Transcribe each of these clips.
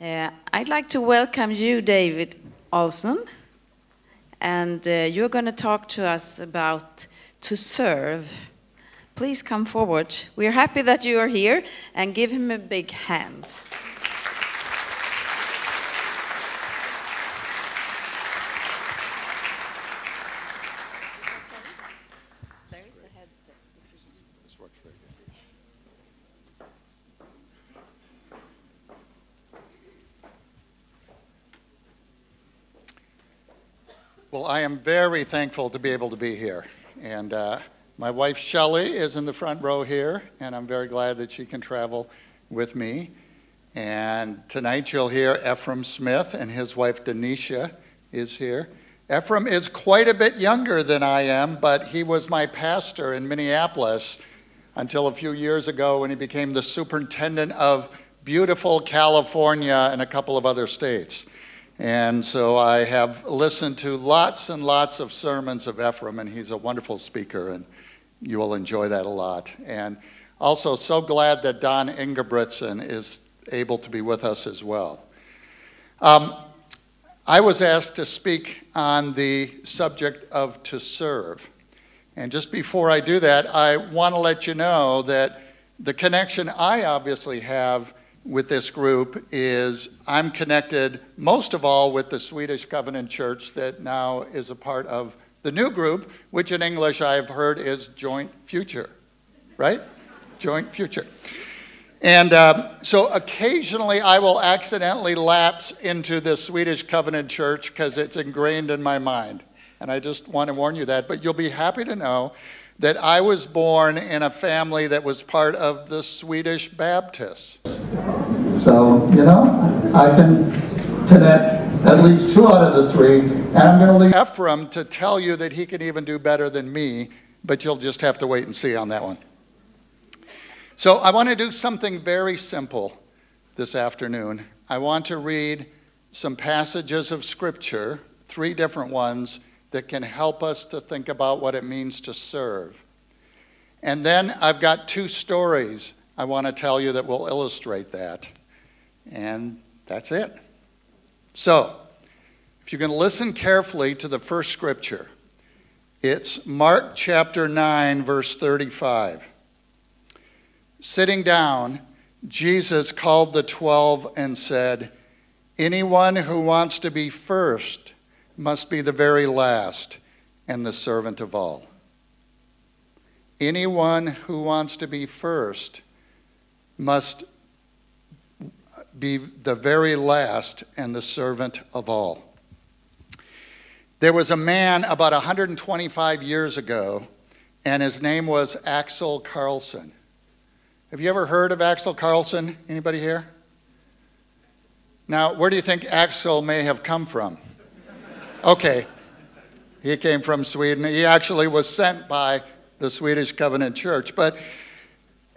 Uh, I'd like to welcome you, David Olsen, and uh, you're going to talk to us about to serve. Please come forward. We're happy that you are here, and give him a big hand. Well, I am very thankful to be able to be here. And uh, my wife Shelley is in the front row here, and I'm very glad that she can travel with me. And tonight you'll hear Efrem Smith and his wife Donecia is here. Efrem is quite a bit younger than I am, but he was my pastor in Minneapolis until a few years ago when he became the superintendent of beautiful California and a couple of other states. And so I have listened to lots and lots of sermons of Efrem, and he's a wonderful speaker, and you will enjoy that a lot. And also, so glad that Don Ingebrigtsen is able to be with us as well. Um, I was asked to speak on the subject of to serve. And just before I do that, I want to let you know that the connection I obviously have with this group is I'm connected most of all with the Swedish Covenant Church that now is a part of the new group, which in English I've heard is Joint Future, right? Joint Future. And um, so occasionally I will accidentally lapse into the Swedish Covenant Church because it's ingrained in my mind. And I just want to warn you that. But you'll be happy to know that I was born in a family that was part of the Swedish Baptists. So, you know, I can connect at least two out of the three, and I'm going to leave Efrem to tell you that he can even do better than me, but you'll just have to wait and see on that one. So, I want to do something very simple this afternoon. I want to read some passages of Scripture, three different ones that can help us to think about what it means to serve. And then I've got two stories I want to tell you that will illustrate that. And that's it. So, if you can listen carefully to the first scripture, it's Mark chapter 9, verse 35. Sitting down, Jesus called the twelve and said, Anyone who wants to be first must be the very last and the servant of all. Anyone who wants to be first must be the very last and the servant of all. There was a man about 125 years ago, and his name was Axel Carlson. Have you ever heard of Axel Carlson? Anybody here? Now, where do you think Axel may have come from? Okay. He came from Sweden. He actually was sent by the Swedish Covenant Church. But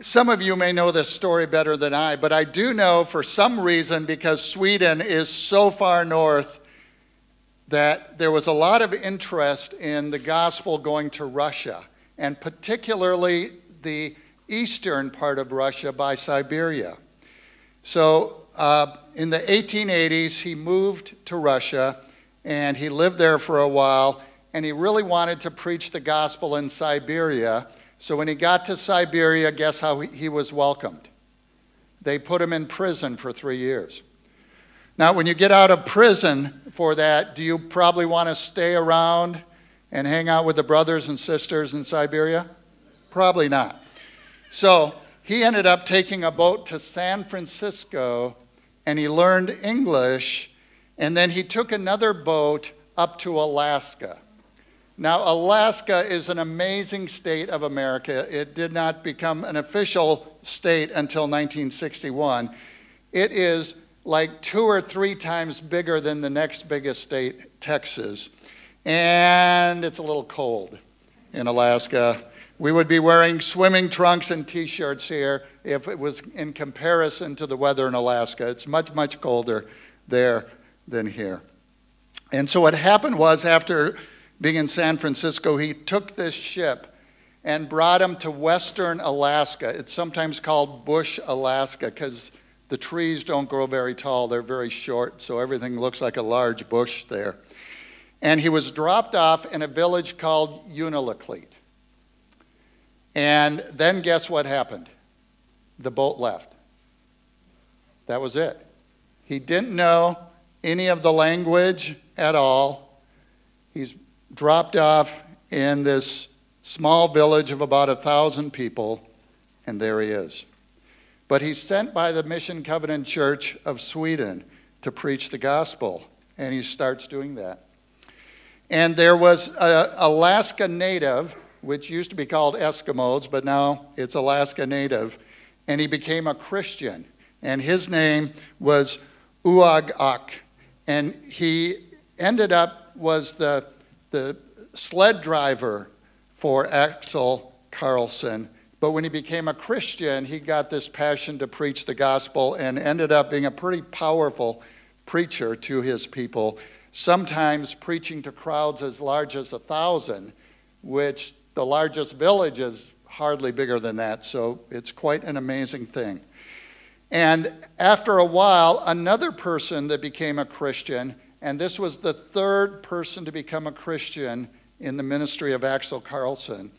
some of you may know this story better than I, but I do know for some reason, because Sweden is so far north, that there was a lot of interest in the gospel going to Russia, and particularly the eastern part of Russia by Siberia. So uh, in the 1880s, he moved to Russia and he lived there for a while, and he really wanted to preach the gospel in Siberia. So when he got to Siberia, guess how he was welcomed? They put him in prison for three years. Now, when you get out of prison for that, do you probably want to stay around and hang out with the brothers and sisters in Siberia? Probably not. So he ended up taking a boat to San Francisco and he learned English and then he took another boat up to Alaska. Now, Alaska is an amazing state of America. It did not become an official state until 1961. It is like two or three times bigger than the next biggest state, Texas. And it's a little cold in Alaska. We would be wearing swimming trunks and t shirts here if it was in comparison to the weather in Alaska. It's much, much colder there than here. And so what happened was, after being in San Francisco, he took this ship and brought him to western Alaska. It's sometimes called Bush, Alaska, because the trees don't grow very tall, they're very short, so everything looks like a large bush there. And he was dropped off in a village called Unalakleet. And then guess what happened? The boat left. That was it. He didn't know any of the language at all. He's dropped off in this small village of about a thousand people, and there he is. But he's sent by the Mission Covenant Church of Sweden to preach the gospel, and he starts doing that. And there was an Alaska native, which used to be called Eskimos, but now it's Alaska native, and he became a Christian. And his name was Uyagak. And he ended up was the, the sled driver for Axel Carlson. But when he became a Christian, he got this passion to preach the gospel and ended up being a pretty powerful preacher to his people, sometimes preaching to crowds as large as a thousand, which the largest village is hardly bigger than that. So it's quite an amazing thing. And after a while, another person that became a Christian, and this was the third person to become a Christian in the ministry of Axel Carlson,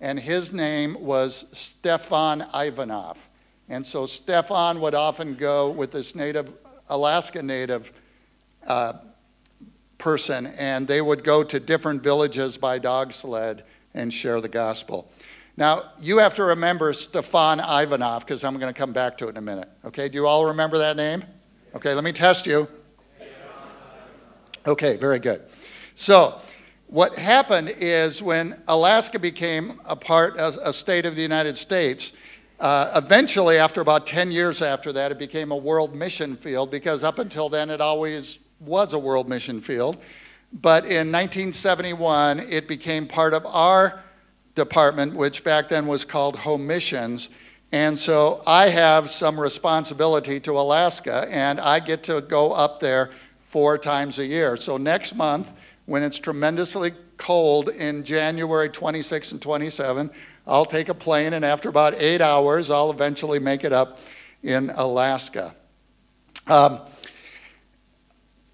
and his name was Stefan Ivanoff. And so Stefan would often go with this native, Alaska native uh, person, and they would go to different villages by dog sled and share the gospel. Now, you have to remember Stefan Ivanoff because I'm going to come back to it in a minute. Okay, do you all remember that name? Okay, let me test you. Okay, very good. So, what happened is when Alaska became a part, a, a state of the United States, uh, eventually, after about 10 years after that, it became a world mission field because up until then it always was a world mission field. But in 1971, it became part of our department, which back then was called Home Missions. And so I have some responsibility to Alaska, and I get to go up there four times a year. So next month, when it's tremendously cold in January 26 and 27, I'll take a plane, and after about eight hours, I'll eventually make it up in Alaska. Um,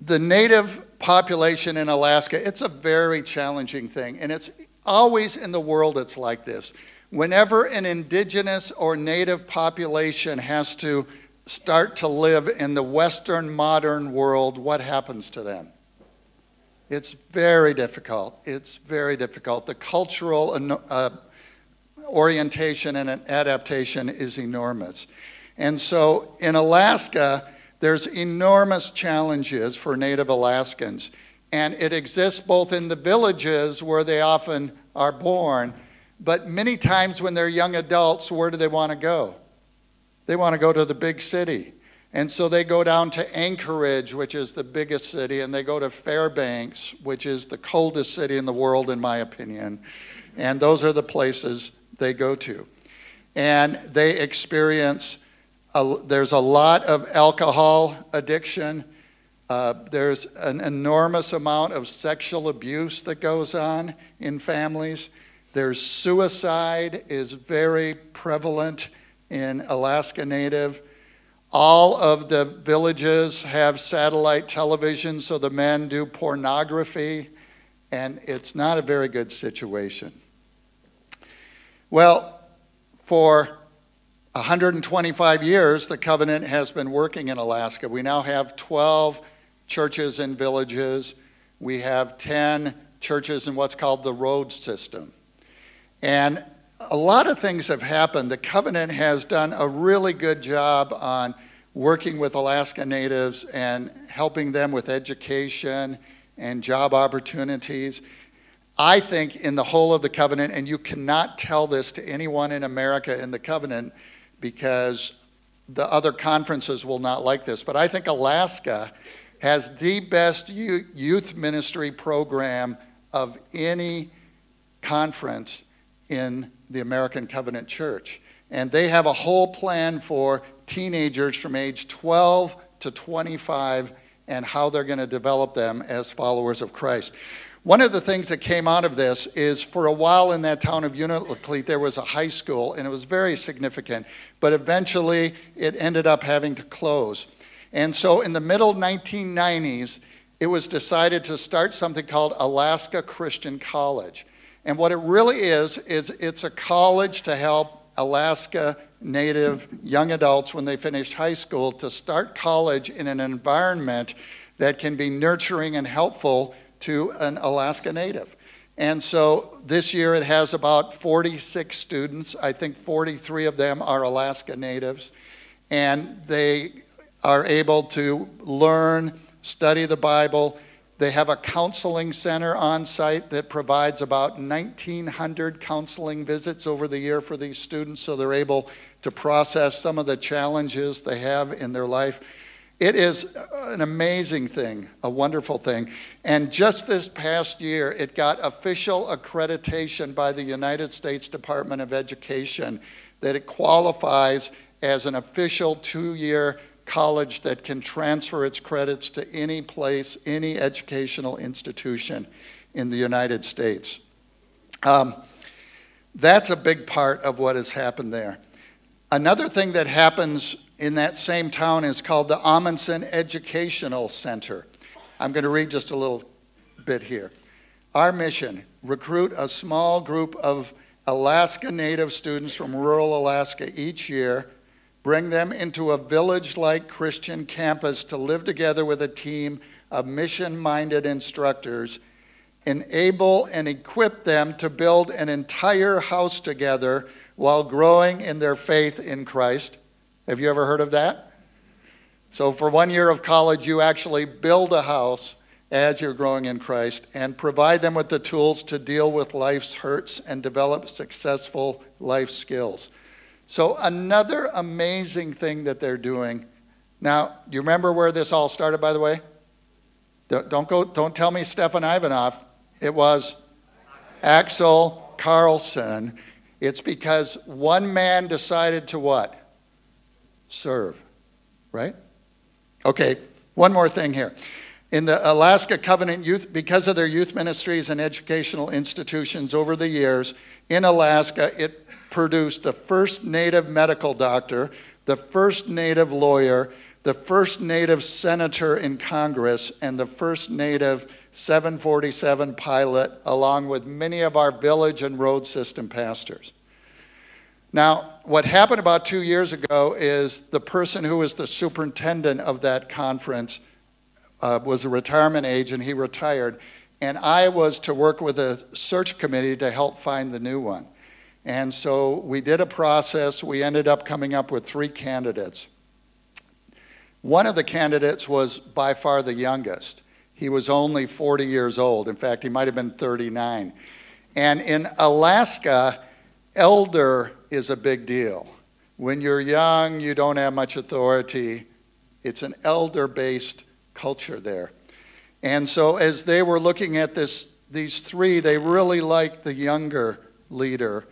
the native population in Alaska, it's a very challenging thing, and it's Always in the world, it's like this. Whenever an indigenous or native population has to start to live in the Western modern world, what happens to them? It's very difficult. It's very difficult. The cultural uh, orientation and adaptation is enormous. And so in Alaska, there's enormous challenges for Native Alaskans. And it exists both in the villages where they often are born, but many times when they're young adults, where do they want to go? They want to go to the big city. And so they go down to Anchorage, which is the biggest city, and they go to Fairbanks, which is the coldest city in the world, in my opinion. And those are the places they go to. And they experience, a, there's a lot of alcohol addiction, uh, there's an enormous amount of sexual abuse that goes on in families. There's suicide is very prevalent in Alaska Native. All of the villages have satellite television, so the men do pornography, and it's not a very good situation. Well, for 125 years, the covenant has been working in Alaska. We now have 12 churches and villages. We have 10 churches in what's called the road system. And a lot of things have happened. The covenant has done a really good job on working with Alaska Natives and helping them with education and job opportunities. I think in the whole of the covenant, and you cannot tell this to anyone in America in the covenant because the other conferences will not like this, but I think Alaska has the best youth ministry program of any conference in the American Covenant Church. And they have a whole plan for teenagers from age 12 to 25 and how they're going to develop them as followers of Christ. One of the things that came out of this is for a while in that town of Unalakleet, there was a high school, and it was very significant, but eventually it ended up having to close. And so in the middle 1990s, it was decided to start something called Alaska Christian College. And what it really is, is it's a college to help Alaska Native young adults when they finish high school to start college in an environment that can be nurturing and helpful to an Alaska Native. And so this year it has about 46 students. I think 43 of them are Alaska Natives. And they are able to learn, study the Bible, they have a counseling center on site that provides about 1,900 counseling visits over the year for these students so they're able to process some of the challenges they have in their life. It is an amazing thing, a wonderful thing. And just this past year, it got official accreditation by the United States Department of Education that it qualifies as an official two year college that can transfer its credits to any place, any educational institution in the United States. Um, that's a big part of what has happened there. Another thing that happens in that same town is called the Amundsen Educational Center. I'm going to read just a little bit here. Our mission recruit a small group of Alaska Native students from rural Alaska each year Bring them into a village like Christian campus to live together with a team of mission minded instructors. Enable and equip them to build an entire house together while growing in their faith in Christ. Have you ever heard of that? So, for one year of college, you actually build a house as you're growing in Christ and provide them with the tools to deal with life's hurts and develop successful life skills. So, another amazing thing that they're doing. Now, do you remember where this all started, by the way? Don't, go, don't tell me Stefan Ivanoff. It was Axel Carlson. It's because one man decided to what? Serve, right? Okay, one more thing here. In the Alaska Covenant Youth, because of their youth ministries and educational institutions over the years in Alaska, it produced the first Native medical doctor, the first Native lawyer, the first Native senator in Congress, and the first Native 747 pilot, along with many of our village and road system pastors. Now, what happened about two years ago is the person who was the superintendent of that conference uh, was a retirement age and he retired. And I was to work with a search committee to help find the new one. And so we did a process. We ended up coming up with three candidates. One of the candidates was by far the youngest. He was only 40 years old. In fact, he might have been 39. And in Alaska, elder is a big deal. When you're young, you don't have much authority. It's an elder based culture there. And so, as they were looking at this, these three, they really liked the younger leader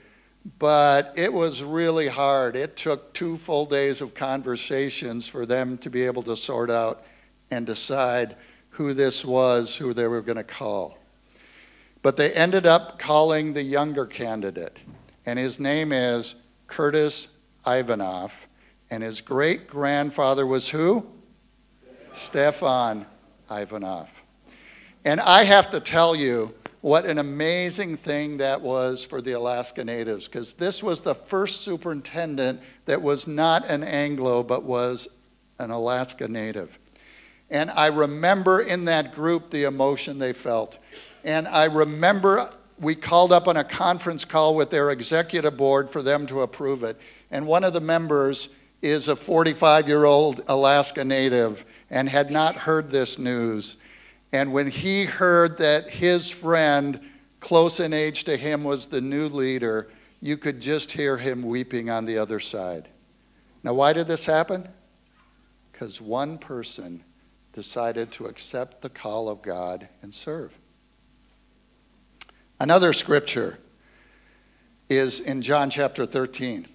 but it was really hard. It took two full days of conversations for them to be able to sort out and decide who this was, who they were going to call. But they ended up calling the younger candidate, and his name is Curtis Ivanoff, and his great grandfather was who? Stefan Ivanoff. And I have to tell you, what an amazing thing that was for the Alaska Natives, because this was the first superintendent that was not an Anglo, but was an Alaska Native. And I remember in that group the emotion they felt. And I remember we called up on a conference call with their executive board for them to approve it. And one of the members is a 45 year old Alaska Native and had not heard this news. And when he heard that his friend, close in age to him, was the new leader, you could just hear him weeping on the other side. Now, why did this happen? Because one person decided to accept the call of God and serve. Another scripture is in John chapter 13.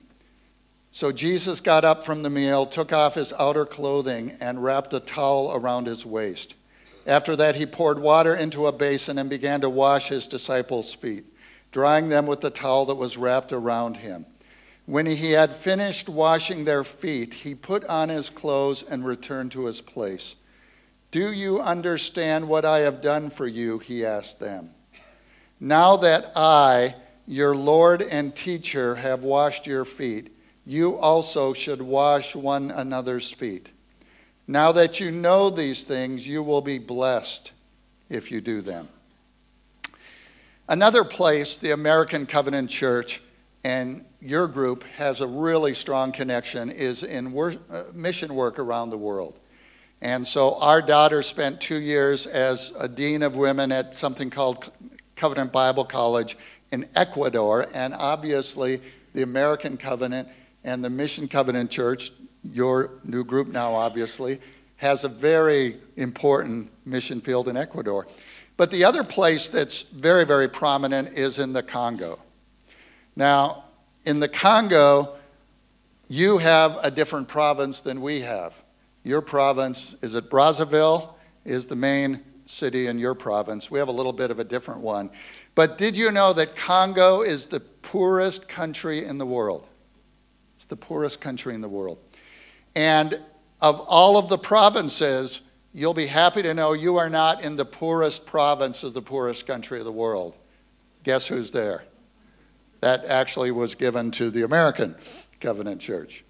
So Jesus got up from the meal, took off his outer clothing, and wrapped a towel around his waist. After that, he poured water into a basin and began to wash his disciples' feet, drying them with the towel that was wrapped around him. When he had finished washing their feet, he put on his clothes and returned to his place. Do you understand what I have done for you? He asked them. Now that I, your Lord and teacher, have washed your feet, you also should wash one another's feet. Now that you know these things, you will be blessed if you do them. Another place, the American Covenant Church, and your group has a really strong connection, is in work, uh, mission work around the world. And so our daughter spent two years as a dean of women at something called Covenant Bible College in Ecuador, and obviously the American Covenant and the Mission Covenant Church, your new group now obviously, has a very important mission field in Ecuador. But the other place that's very, very prominent is in the Congo. Now, in the Congo, you have a different province than we have. Your province, is it Brazzaville, is the main city in your province. We have a little bit of a different one. But did you know that Congo is the poorest country in the world? It's the poorest country in the world. And of all of the provinces, you'll be happy to know you are not in the poorest province of the poorest country of the world. Guess who's there? That actually was given to the American Covenant Church.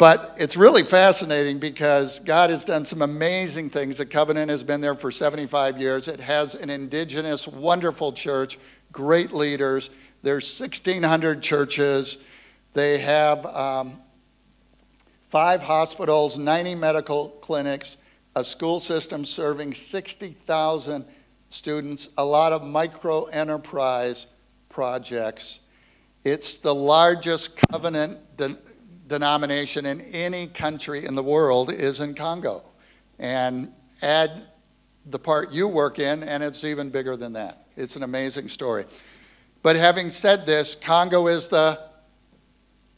But it's really fascinating because God has done some amazing things. The covenant has been there for 75 years. It has an indigenous, wonderful church, great leaders. There's 1,600 churches. They have um, five hospitals, 90 medical clinics, a school system serving 60,000 students, a lot of micro enterprise projects. It's the largest covenant denomination in any country in the world is in Congo. And add the part you work in, and it's even bigger than that. It's an amazing story. But having said this, Congo is the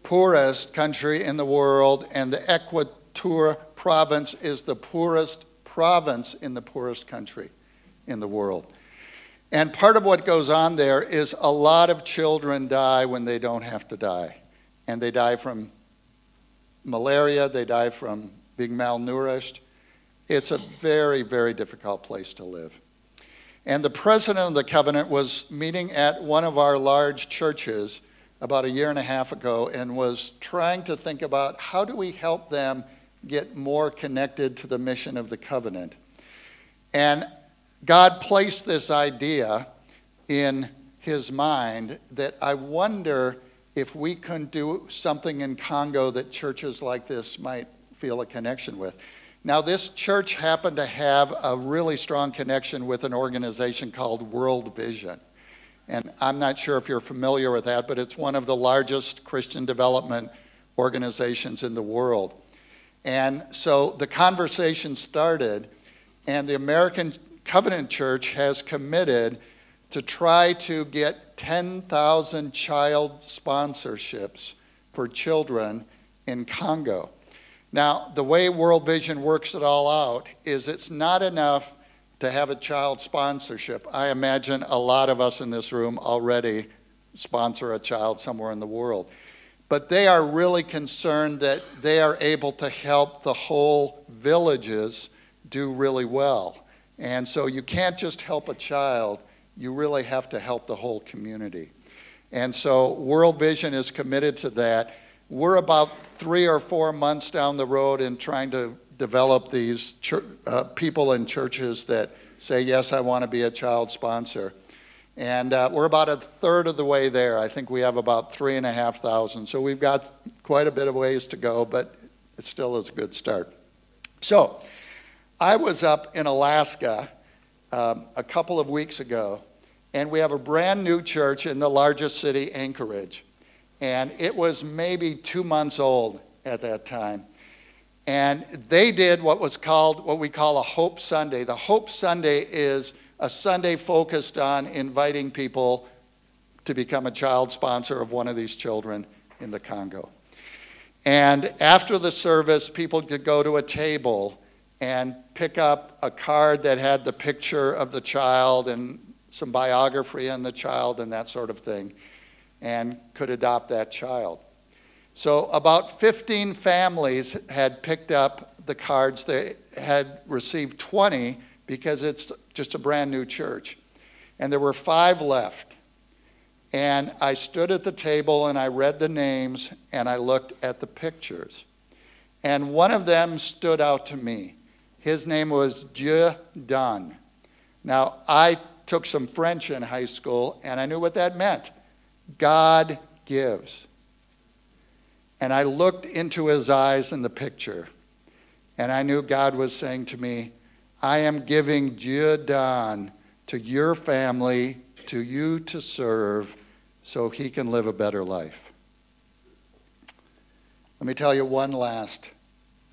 poorest country in the world, and the Equateur province is the poorest province in the poorest country in the world. And part of what goes on there is a lot of children die when they don't have to die. And they die from malaria, they die from being malnourished. It's a very, very difficult place to live. And the president of the covenant was meeting at one of our large churches about a year and a half ago and was trying to think about how do we help them get more connected to the mission of the covenant. And God placed this idea in his mind that I wonder if we can do something in Congo that churches like this might feel a connection with. Now, this church happened to have a really strong connection with an organization called World Vision. And I'm not sure if you're familiar with that, but it's one of the largest Christian development organizations in the world. And so the conversation started, and the American Covenant Church has committed to try to get 10,000 child sponsorships for children in Congo. Now, the way World Vision works it all out is it's not enough to have a child sponsorship. I imagine a lot of us in this room already sponsor a child somewhere in the world. But they are really concerned that they are able to help the whole villages do really well. And so you can't just help a child, you really have to help the whole community. And so World Vision is committed to that. We're about three or four months down the road in trying to develop these uh, people in churches that say, yes, I want to be a child sponsor. And uh, we're about a third of the way there. I think we have about three and a half thousand. So we've got quite a bit of ways to go, but it still is a good start. So I was up in Alaska um, a couple of weeks ago, and we have a brand new church in the largest city, Anchorage. And it was maybe two months old at that time. And they did what was called, what we call a Hope Sunday. The Hope Sunday is a Sunday focused on inviting people to become a child sponsor of one of these children in the Congo. And after the service, people could go to a table and pick up a card that had the picture of the child and some biography on the child and that sort of thing, and could adopt that child. So about 15 families had picked up the cards. They had received 20 because it's just a brand new church. And there were five left. And I stood at the table and I read the names and I looked at the pictures. And one of them stood out to me. His name was Dieu donne. Now, I took some French in high school and I knew what that meant God gives. And I looked into his eyes in the picture and I knew God was saying to me, I am giving Dieu to your family, to you to serve, so he can live a better life. Let me tell you one last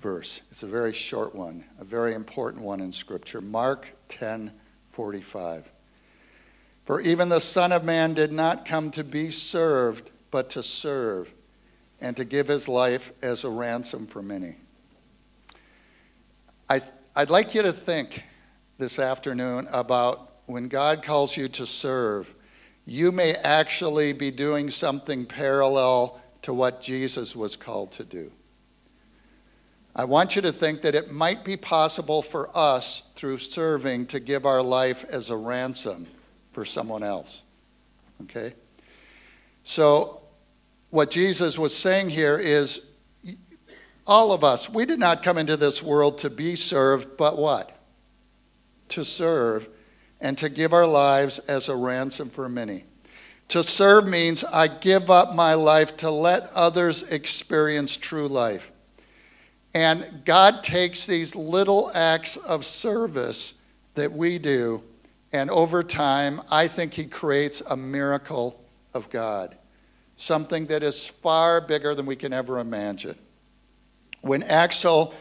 verse. It's a very short one, a very important one in Scripture. Mark 10 45. For even the Son of Man did not come to be served, but to serve, and to give his life as a ransom for many. I, I'd like you to think this afternoon about when God calls you to serve, you may actually be doing something parallel to what Jesus was called to do. I want you to think that it might be possible for us, through serving, to give our life as a ransom for someone else. Okay? So, what Jesus was saying here is all of us, we did not come into this world to be served, but what? To serve and to give our lives as a ransom for many. To serve means I give up my life to let others experience true life. And God takes these little acts of service that we do, and over time, I think He creates a miracle of God, something that is far bigger than we can ever imagine. When Axel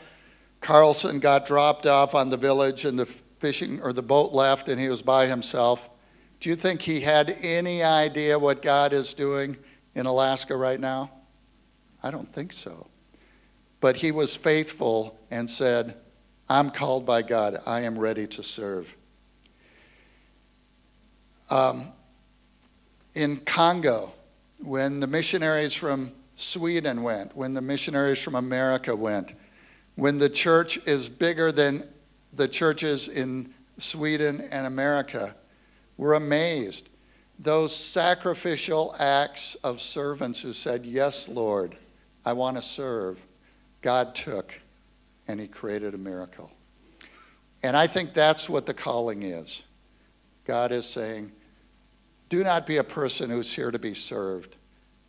Carlson got dropped off on the village and the fishing or the boat left and he was by himself, do you think he had any idea what God is doing in Alaska right now? I don't think so. But he was faithful and said, I'm called by God. I am ready to serve. Um, in Congo, when the missionaries from Sweden went, when the missionaries from America went, when the church is bigger than the churches in Sweden and America, we're amazed. Those sacrificial acts of servants who said, Yes, Lord, I want to serve, God took and He created a miracle. And I think that's what the calling is. God is saying, do not be a person who's here to be served,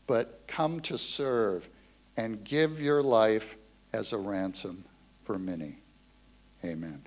but come to serve and give your life as a ransom for many. Amen.